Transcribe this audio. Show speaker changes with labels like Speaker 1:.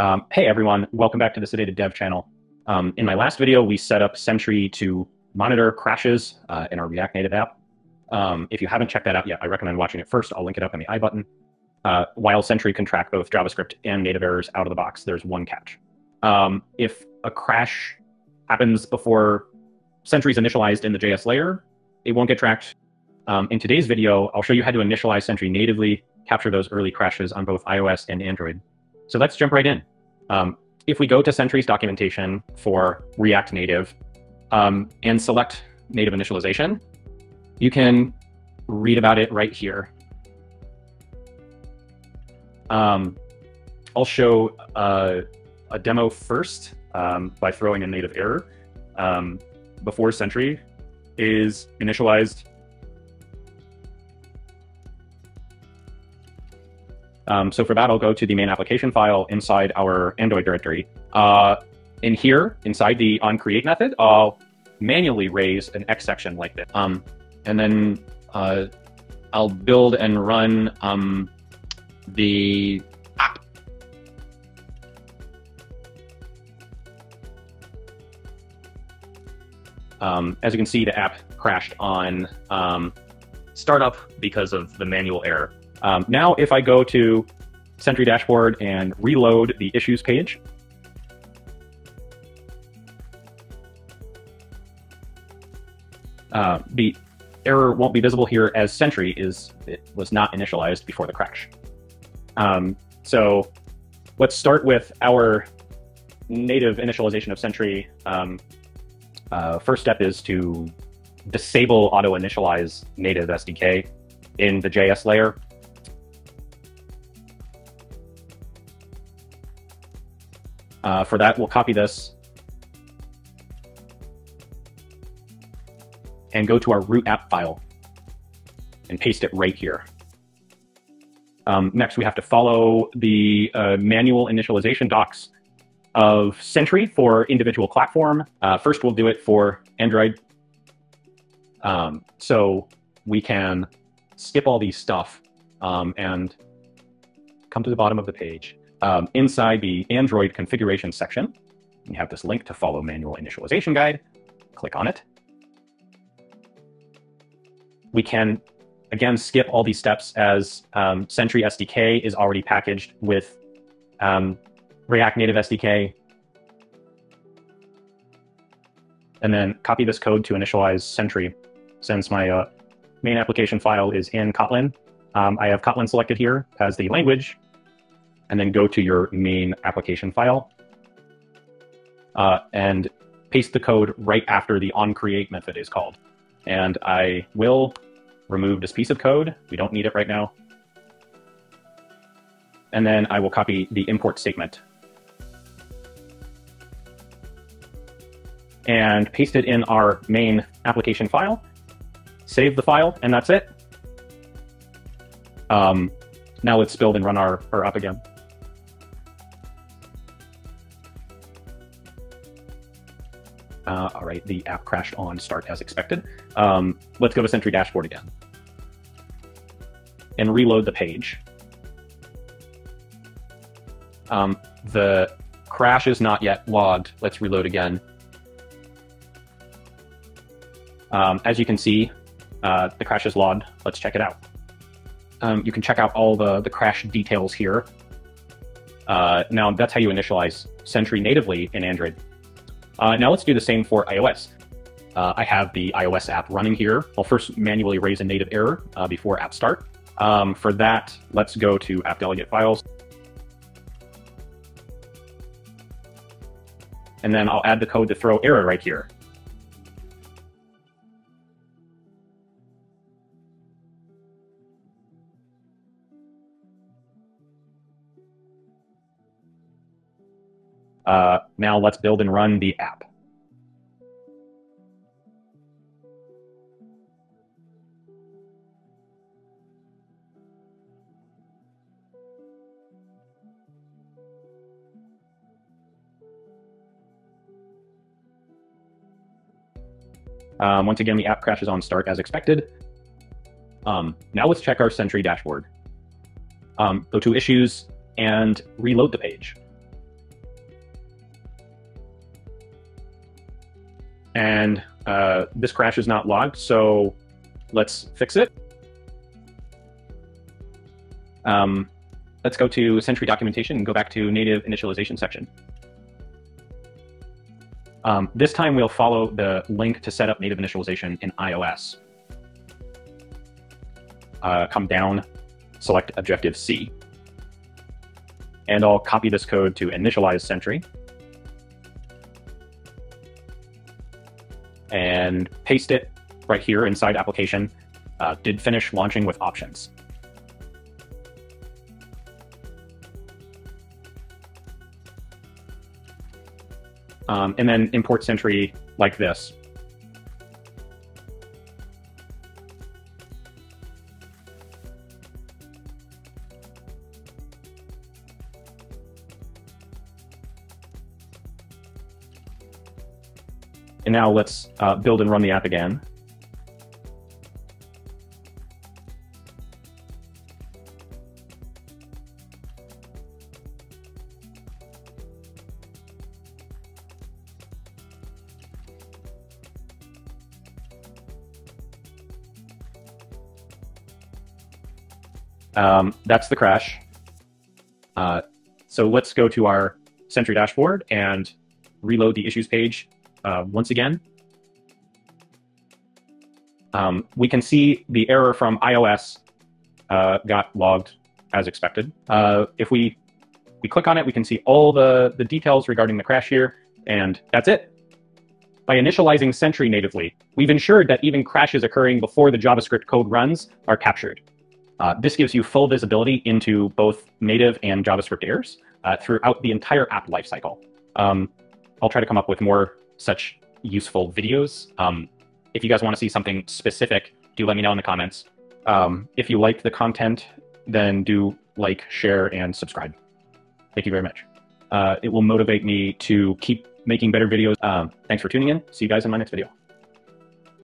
Speaker 1: Um, hey everyone, welcome back to the Sedated Dev channel. Um, in my last video, we set up Sentry to monitor crashes uh, in our React Native app. Um, if you haven't checked that out yet, I recommend watching it first. I'll link it up in the i button. Uh, while Sentry can track both JavaScript and native errors out of the box, there's one catch. Um, if a crash happens before Sentry is initialized in the JS layer, it won't get tracked. Um, in today's video, I'll show you how to initialize Sentry natively, capture those early crashes on both iOS and Android. So let's jump right in. Um, if we go to Sentry's documentation for React Native um, and select native initialization, you can read about it right here. Um, I'll show uh, a demo first um, by throwing a native error um, before Sentry is initialized. Um, so for that, I'll go to the main application file inside our Android directory. Uh, in here, inside the onCreate method, I'll manually raise an exception like this. Um, and then uh, I'll build and run um, the app. Um, as you can see, the app crashed on um, startup because of the manual error. Um, now, if I go to Sentry dashboard and reload the issues page, uh, the error won't be visible here as Sentry is it was not initialized before the crash. Um, so let's start with our native initialization of Sentry. Um, uh, first step is to disable auto initialize native SDK in the JS layer. Uh, for that, we'll copy this and go to our root app file and paste it right here. Um, next, we have to follow the uh, manual initialization docs of Sentry for individual platform. Uh, first, we'll do it for Android. Um, so we can skip all these stuff um, and come to the bottom of the page. Um, inside the Android configuration section, you have this link to follow manual initialization guide. Click on it we can, again, skip all these steps as um, Sentry SDK is already packaged with um, React Native SDK. And then copy this code to initialize Sentry. Since my uh, main application file is in Kotlin, um, I have Kotlin selected here as the language, and then go to your main application file uh, and paste the code right after the onCreate method is called. And I will remove this piece of code. We don't need it right now. And then I will copy the import statement and paste it in our main application file. Save the file, and that's it. Um, now let's build and run our, our app again. Uh, all right, the app crashed on start as expected. Um, let's go to Sentry dashboard again and reload the page. Um, the crash is not yet logged. Let's reload again. Um, as you can see, uh, the crash is logged. Let's check it out. Um, you can check out all the, the crash details here. Uh, now, that's how you initialize Sentry natively in Android. Uh, now let's do the same for iOS. Uh, I have the iOS app running here. I'll first manually raise a native error uh, before app start. Um, for that, let's go to app delegate files. And then I'll add the code to throw error right here. Uh, now let's build and run the app. Um, once again, the app crashes on start as expected. Um, now let's check our Sentry dashboard. Um, go to issues and reload the page. And uh, this crash is not logged, so let's fix it. Um, let's go to Sentry documentation and go back to native initialization section. Um, this time we'll follow the link to set up native initialization in iOS. Uh, come down, select Objective C. And I'll copy this code to initialize Sentry. And paste it right here inside application. Uh, did finish launching with options. um, and then import Sentry like this. And now let's uh, build and run the app again. Um, that's the crash. Uh, so let's go to our Sentry dashboard and reload the issues page uh, once again. Um, we can see the error from iOS uh, got logged as expected. Uh, if we we click on it, we can see all the, the details regarding the crash here, and that's it. By initializing Sentry natively, we've ensured that even crashes occurring before the JavaScript code runs are captured. Uh, this gives you full visibility into both native and JavaScript errors uh, throughout the entire app lifecycle. Um, I'll try to come up with more such useful videos. Um, if you guys want to see something specific, do let me know in the comments. Um, if you liked the content, then do like, share, and subscribe. Thank you very much. Uh, it will motivate me to keep making better videos. Um, thanks for tuning in. See you guys in my next video.